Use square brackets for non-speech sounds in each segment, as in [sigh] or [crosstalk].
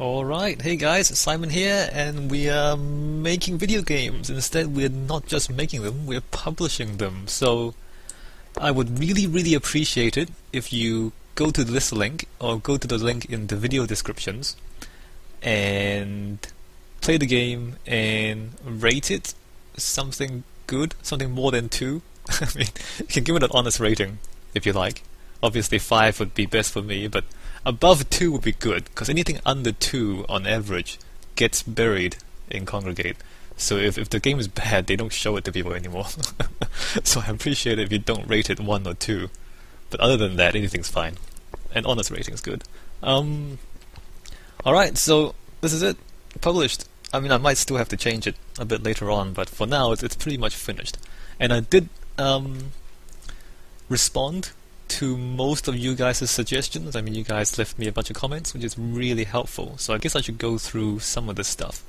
Alright, hey guys, Simon here, and we are making video games. Instead, we're not just making them, we're publishing them. So, I would really, really appreciate it if you go to this link, or go to the link in the video descriptions, and play the game and rate it something good, something more than 2. [laughs] I mean, you can give it an honest rating, if you like. Obviously, 5 would be best for me, but Above 2 would be good, because anything under 2 on average gets buried in Kongregate. So if, if the game is bad, they don't show it to people anymore. [laughs] so I appreciate it if you don't rate it 1 or 2. But other than that, anything's fine. And honest rating's good. Um, Alright, so this is it. Published. I mean, I might still have to change it a bit later on, but for now, it's, it's pretty much finished. And I did um, respond to most of you guys' suggestions. I mean, you guys left me a bunch of comments, which is really helpful. So I guess I should go through some of this stuff.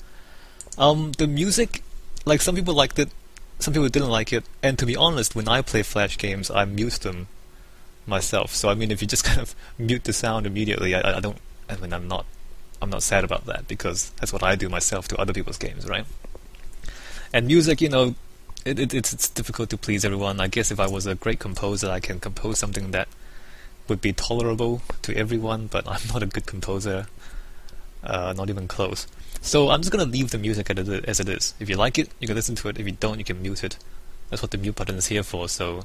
Um, the music, like some people liked it, some people didn't like it, and to be honest, when I play Flash games, I mute them myself. So I mean, if you just [laughs] kind of mute the sound immediately, I, I don't. I mean, I'm not. I'm not sad about that because that's what I do myself to other people's games, right? And music, you know, it, it, it's, it's difficult to please everyone. I guess if I was a great composer, I can compose something that would be tolerable to everyone, but [laughs] I'm not a good composer, uh, not even close. So I'm just gonna leave the music as it is. If you like it, you can listen to it. If you don't, you can mute it. That's what the mute button is here for. So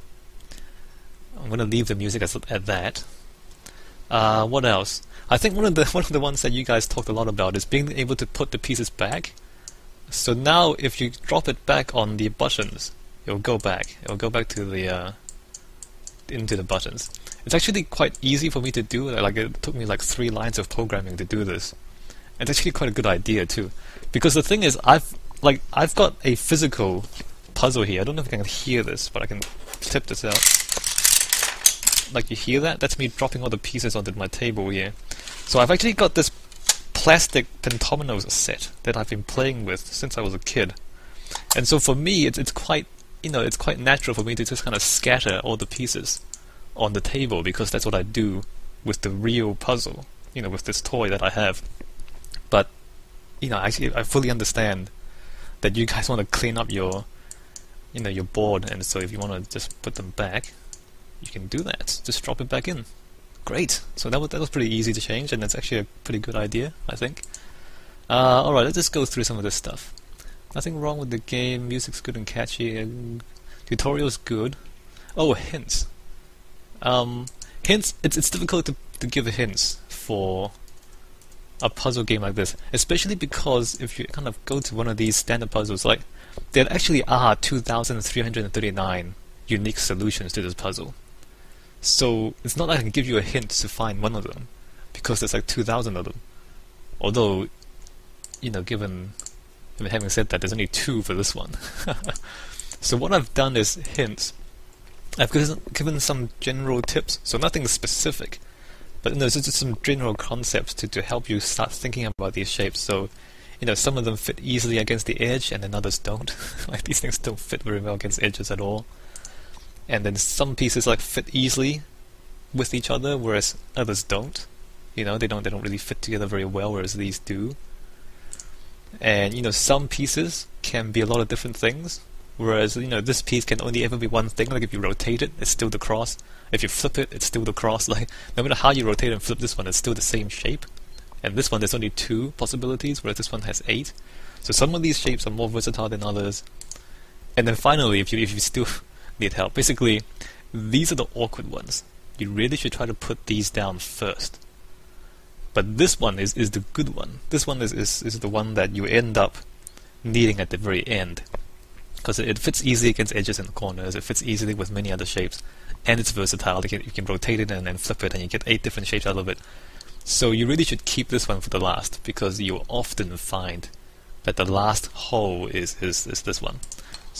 I'm gonna leave the music as, at that. Uh, what else? I think one of the [laughs] one of the ones that you guys talked a lot about is being able to put the pieces back so now if you drop it back on the buttons, it'll go back. It'll go back to the uh, into the buttons. It's actually quite easy for me to do. Like it took me like three lines of programming to do this. It's actually quite a good idea too, because the thing is, I've like I've got a physical puzzle here. I don't know if I can hear this, but I can tip this out. Like you hear that? That's me dropping all the pieces onto my table here. So I've actually got this plastic pentominoes set that I've been playing with since I was a kid. And so for me, it's, it's quite, you know, it's quite natural for me to just kind of scatter all the pieces on the table because that's what I do with the real puzzle, you know, with this toy that I have. But, you know, actually, I fully understand that you guys want to clean up your, you know, your board, and so if you want to just put them back, you can do that. Just drop it back in. Great. So that was, that was pretty easy to change, and that's actually a pretty good idea, I think. Uh, Alright, let's just go through some of this stuff. Nothing wrong with the game, music's good and catchy, and tutorial's good. Oh, hints. Um, hints, it's, it's difficult to, to give hints for a puzzle game like this, especially because if you kind of go to one of these standard puzzles, like, there actually are 2,339 unique solutions to this puzzle. So it's not like I can give you a hint to find one of them, because there's like 2,000 of them. Although, you know, given, I mean, having said that, there's only two for this one. [laughs] so what I've done is hints. I've given, given some general tips, so nothing specific, but you know, just some general concepts to, to help you start thinking about these shapes. So, you know, some of them fit easily against the edge, and then others don't. [laughs] like these things don't fit very well against edges at all and then some pieces like fit easily with each other, whereas others don't. You know, they don't they don't really fit together very well, whereas these do. And you know, some pieces can be a lot of different things, whereas you know this piece can only ever be one thing. Like if you rotate it, it's still the cross. If you flip it, it's still the cross. [laughs] Like no matter how you rotate and flip this one, it's still the same shape. And this one, there's only two possibilities, whereas this one has eight. So some of these shapes are more versatile than others. And then finally, if you if you still [laughs] need help. Basically, these are the awkward ones. You really should try to put these down first. But this one is, is the good one. This one is, is, is the one that you end up needing at the very end. Because it, fits easily against edges and corners, it fits easily with many other shapes, and it's versatile. You can, you can rotate it and, and flip it, and you get eight different shapes out of it. So you really should keep this one for the last, because you often find that the last hole is, is, is this one.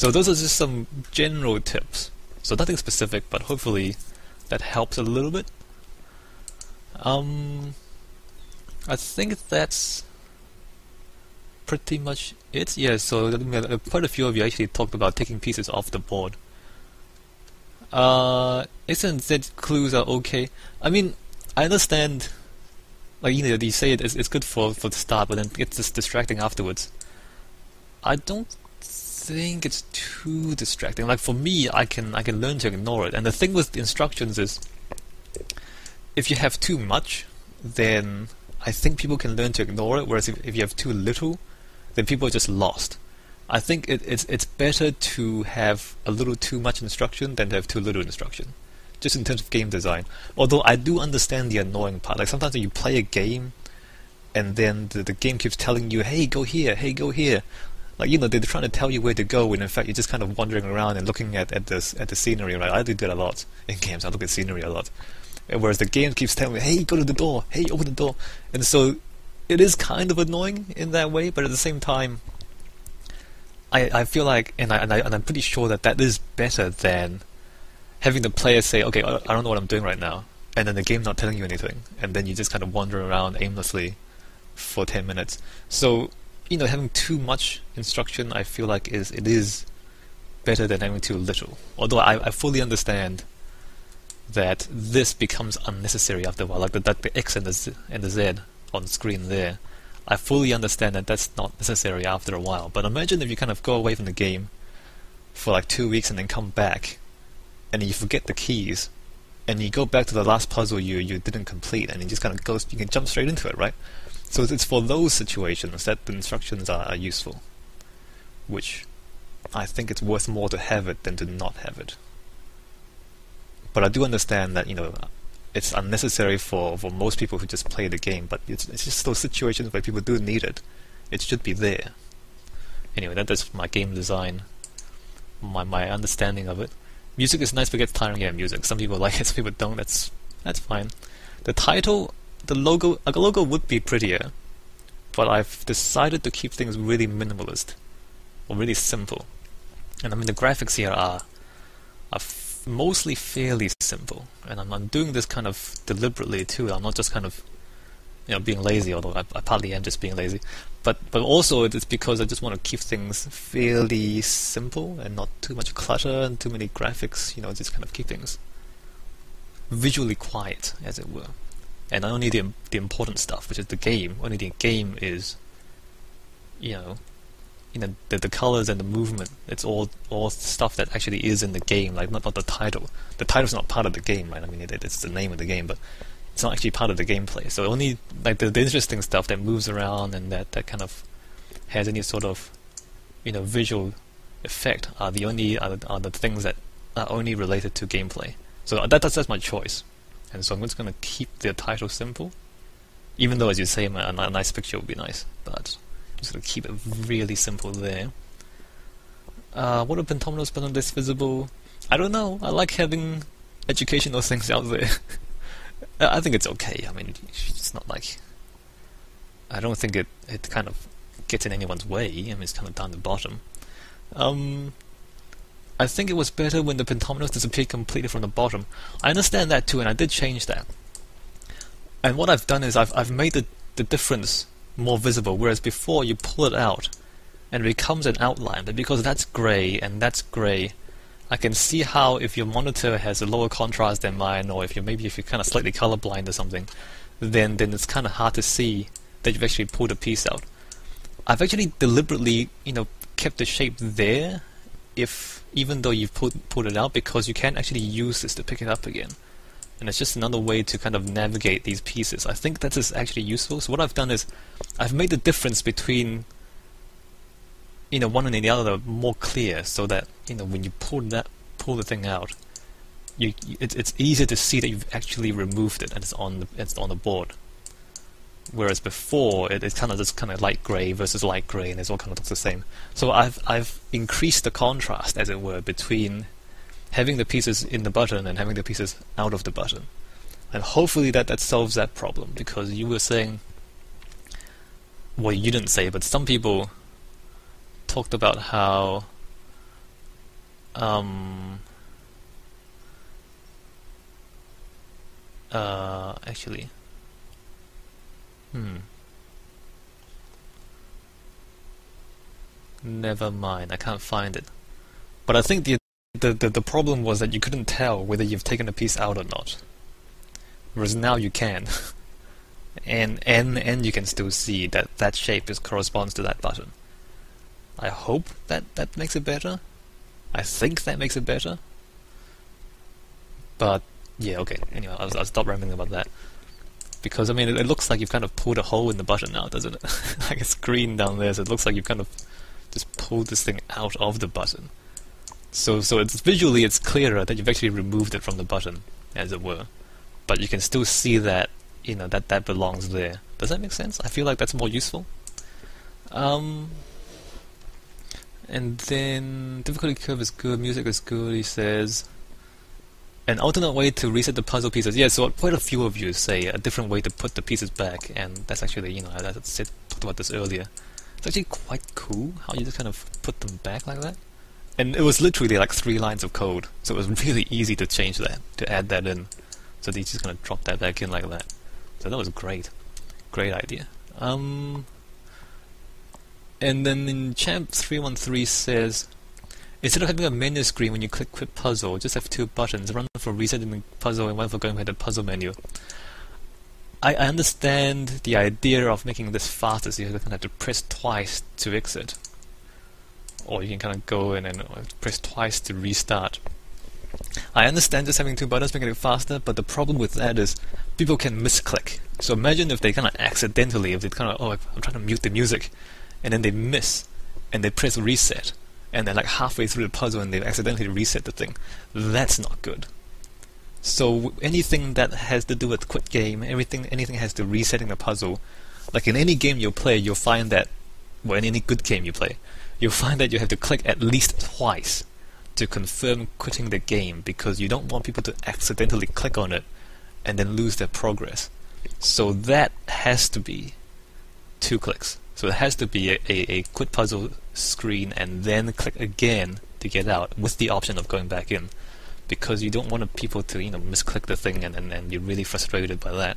So those are just some general tips. So nothing specific, but hopefully that helps a little bit. Um, I think that's pretty much it. Yeah, so quite a few of you actually talked about taking pieces off the board. Uh, isn't that clues are okay? I mean, I understand like you know you say it, it's, it's good for for the start, but then it's just distracting afterwards. I don't think it's too distracting. Like for me, I can I can learn to ignore it. And the thing with the instructions is, if you have too much, then I think people can learn to ignore it. Whereas if, if you have too little, then people are just lost. I think it, it's it's better to have a little too much instruction than to have too little instruction, just in terms of game design. Although I do understand the annoying part. Like sometimes when you play a game, and then the, the game keeps telling you, "Hey, go here. Hey, go here." Like you know, they're trying to tell you where to go, when in fact you're just kind of wandering around and looking at at this at the scenery. Right? I do that a lot in games. I look at scenery a lot. Whereas the game keeps telling me, "Hey, go to the door. Hey, open the door." And so it is kind of annoying in that way, but at the same time, I, I feel like, and, I, and, I, and I'm pretty sure that that is better than having the player say, okay, I don't know what I'm doing right now, and then the game not telling you anything, and then you just kind of wander around aimlessly for 10 minutes. So, you know, having too much instruction, I feel like is it is better than having too little. Although I, I fully understand that this becomes unnecessary after a while, like the, that the X and the Z, and the Z on screen there. I fully understand that that's not necessary after a while, but imagine if you kind of go away from the game for like two weeks and then come back and you forget the keys and you go back to the last puzzle you, you didn't complete and you just kind of goes you can jump straight into it, right? So it's for those situations that the instructions are, are useful, which I think it's worth more to have it than to not have it. But I do understand that, you know, it's unnecessary for, for most people who just play the game, but it's, it's just those situations where people do need it. It should be there. Anyway, that is my game design, my my understanding of it. Music is nice but gets tiring. Yeah, music. Some people [laughs] like it, some people don't. That's that's fine. The title, the logo, a logo would be prettier, but I've decided to keep things really minimalist or really simple. And I mean the graphics here are are mostly fairly simple, and I'm, I'm doing this kind of deliberately too. I'm not just kind of you know being lazy, although I, I partly am just being lazy, but but also it's because I just want to keep things fairly simple and not too much clutter and too many graphics. You know, just kind of keep things visually quiet, as it were. And only the the important stuff, which is the game. Only the game is, you know, you know the, the colors and the movement. It's all all stuff that actually is in the game like not, not the title. The title's not part of the game right? I mean it, it's the name of the game but it's not actually part of the gameplay. So only like the, the interesting stuff that moves around and that, that kind of has any sort of you know visual effect are the only are are the things that are only related to gameplay. So that, that's, that's my choice and so I'm just going to keep the title simple even though as you say a, nice picture would be nice but just gonna keep it really simple there. Uh, what have Pentomino's been on this visible? I don't know. I like having educational things out there. [laughs] I think it's okay. I mean, it's not like I don't think it it kind of gets in anyone's way. I mean, it's kind of down the bottom. Um, I think it was better when the pentominoes disappeared completely from the bottom. I understand that too, and I did change that. And what I've done is I've I've made the the difference more visible, whereas before you pull it out and it becomes an outline. But because that's gray and that's gray, I can see how if your monitor has a lower contrast than mine, or if you maybe if you're kind of slightly colorblind or something, then then it's kind of hard to see that you've actually pulled a piece out. I've actually deliberately, you know, kept the shape there, if even though you've pulled it out, because you can't actually use this to pick it up again and it's just another way to kind of navigate these pieces. I think that is actually useful. So what I've done is I've made the difference between you know one and the other more clear, so that you know when you pull that pull the thing out, you, it's it's easier to see that you've actually removed it and it's on the it's on the board. Whereas before it, it's kind of just kind of light grey versus light grey, and it's all kind of looks the same. So I've I've increased the contrast, as it were, between having the pieces in the button and having the pieces out of the button. And hopefully that, that solves that problem because you were saying, well, you didn't say, but some people talked about how um, uh, actually, hmm. Never mind, I can't find it. But I think the the, the, the problem was that you couldn't tell whether you've taken a piece out or not. Whereas now you can. [laughs] and and and you can still see that that shape is corresponds to that button. I hope that that makes it better. I think that makes it better. But yeah, okay. Anyway, I'll, I'll stop rambling about that because I mean it, it, looks like you've kind of pulled a hole in the button now, doesn't it? [laughs] like it's green down there, so it looks like you've kind of just pulled this thing out of the button. So so it's visually it's clearer that you've actually removed it from the button, as it were. But you can still see that you know that that belongs there. Does that make sense? I feel like that's more useful. Um, and then difficulty curve is good, music is good. He says an alternate way to reset the puzzle pieces. Yeah, so quite a few of you say a different way to put the pieces back, and that's actually you know I, said talked about this earlier. It's actually quite cool how you just kind of put them back like that. And it was literally like three lines of code, so it was [laughs] really easy to change that, to add that in. So they're just gonna drop that back in like that. So that was great. Great idea. Um, and then in Champ 313 says, instead of having a menu screen when you click Quit Puzzle, just have two buttons, one for resetting the puzzle and one for going back to the puzzle menu. I, I understand the idea of making this faster, so you kind of have to press twice to exit. Or you can kind of go in and uh, press twice to restart. I understand just having two buttons making it faster, but the problem with that is people can misclick. So imagine if they kind of accidentally, if they kind of, oh, I'm trying to mute the music, and then they miss, and they press reset, and they're like halfway through the puzzle and they've accidentally reset the thing. That's not good. So anything that has to do with quit game, everything, anything has to resetting the puzzle, like in any game you play, you'll find that, well, in any good game you play, you'll find that you have to click at least twice to confirm quitting the game because you don't want people to accidentally click on it and then lose their progress. So that has to be two clicks. So it has to be a, a, a quit puzzle screen and then click again to get out with the option of going back in because you don't want people to you know misclick the thing and, and, and be really frustrated by that.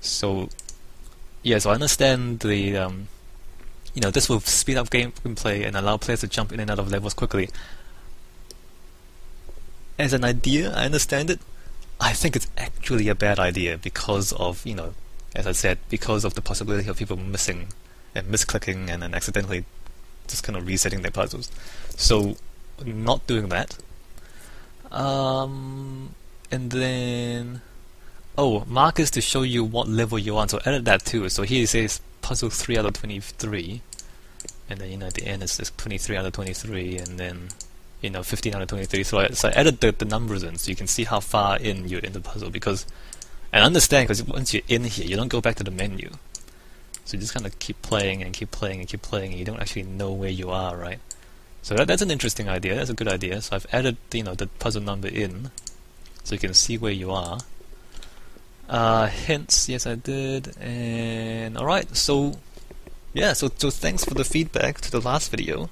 So yeah, so I understand the um, you know this will speed up gameplay and allow players to jump in and out of levels quickly. As an idea, I understand it, I think it's actually a bad idea because of, you know, as I said, because of the possibility of people missing and misclicking and then accidentally just kind of resetting their puzzles. So, not doing that. Um, and then, oh, markers to show you what level you're on. So edit that too. So here it says puzzle 3 out of 23. And then, you know, at the end it's says 23 out of 23. And then you know 15 out of 23 so I, so I added the, the numbers in so you can see how far in you're in the puzzle because and understand because once you're in here you don't go back to the menu. So you just kind of keep playing and keep playing and keep playing and you don't actually know where you are right? So that, that's an interesting idea. That's a good idea. So I've added you know the puzzle number in so you can see where you are. Uh, hints. Yes I did. And alright. So yeah. So, so thanks for the feedback to the last video.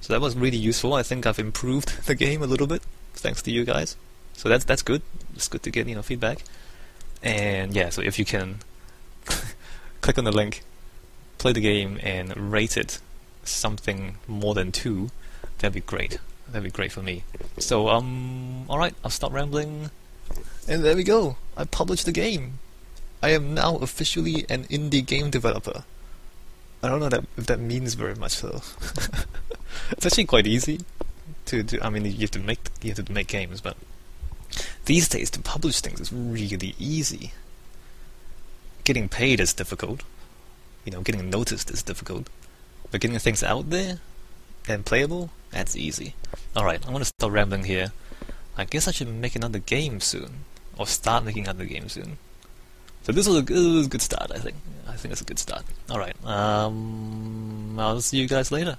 So that was really useful. I think I've improved [laughs] the game a little bit thanks to you guys. So that's that's good. It's good to get you know feedback. And yeah, so if you can [laughs] click on the link, play the game, and rate it something more than two, that'd be great. That'd be great for me. So um, all right, I'll stop rambling. And there we go. I published the game. I am now officially an indie game developer. I don't know that if that means very much though. [laughs] it's actually quite easy to do. I mean, you have to make you have to make games, but these days to publish things is really easy. Getting paid is difficult. You know, getting noticed is difficult, but getting things out there and playable, that's easy. All right, I'm gonna stop rambling here. I guess I should make another game soon, or start making another game soon. So this was a good, was a good start, I think. I think it's a good start. Alright, um, I'll see you guys later.